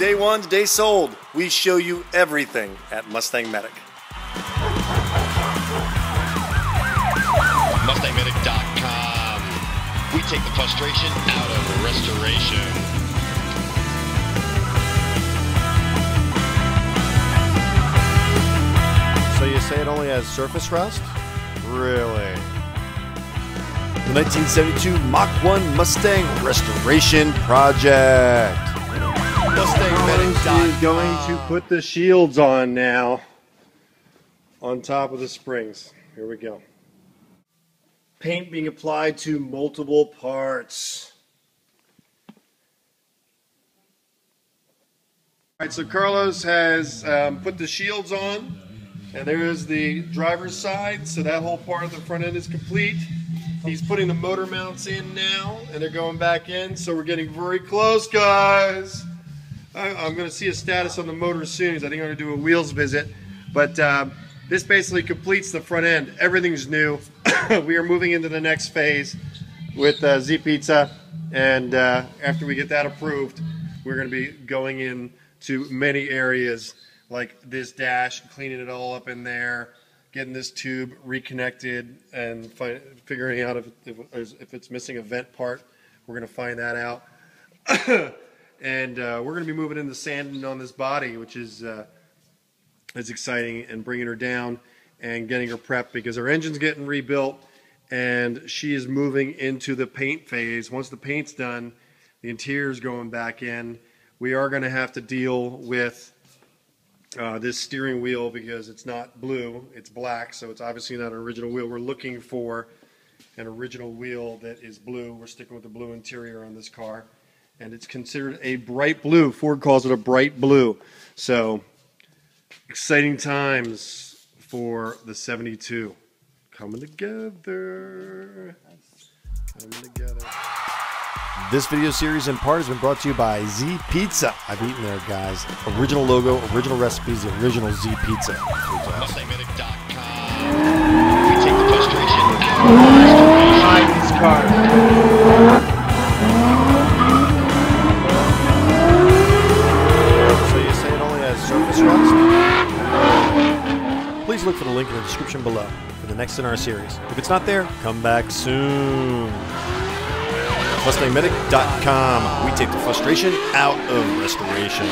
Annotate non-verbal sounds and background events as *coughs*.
day one to day sold, we show you everything at Mustang Medic. MustangMedic.com. We take the frustration out of restoration. So you say it only has surface rust? Really? The 1972 Mach 1 Mustang Restoration Project. Is going to put the shields on now on top of the springs. Here we go. Paint being applied to multiple parts. All right, so Carlos has um, put the shields on, and there is the driver's side. So that whole part of the front end is complete. He's putting the motor mounts in now, and they're going back in. So we're getting very close, guys. I, I'm going to see a status on the motor soon. I think I'm going to do a wheels visit. But um, this basically completes the front end. Everything's new. *coughs* we are moving into the next phase with uh, Zpizza, and uh, after we get that approved, we're going to be going in to many areas like this dash, cleaning it all up in there, getting this tube reconnected, and fi- figuring out if, if, if it's missing a vent part. We're going to find that out. *coughs* and uh, we're going to be moving into sanding on this body, which is uh, is exciting, and bringing her down and getting her prepped because her engine's getting rebuilt, and she is moving into the paint phase. Once the paint's done, the interior is going back in. We are going to have to deal with uh, this steering wheel because it's not blue, it's black, so it's obviously not an original wheel. We're looking for an original wheel that is blue. We're sticking with the blue interior on this car, and it's considered a bright blue. Ford calls it a bright blue. So, exciting times for the 72. Coming together. Coming together. This video series in part has been brought to you by Z Pizza. I've eaten there, guys. Original logo, original recipes, the original Z Pizza. MustangMedic.com. We take the frustration Please look for the link in the description below for the next in our series. If it's not there, come back soon. MustangMedic.com. We take the frustration out of restoration.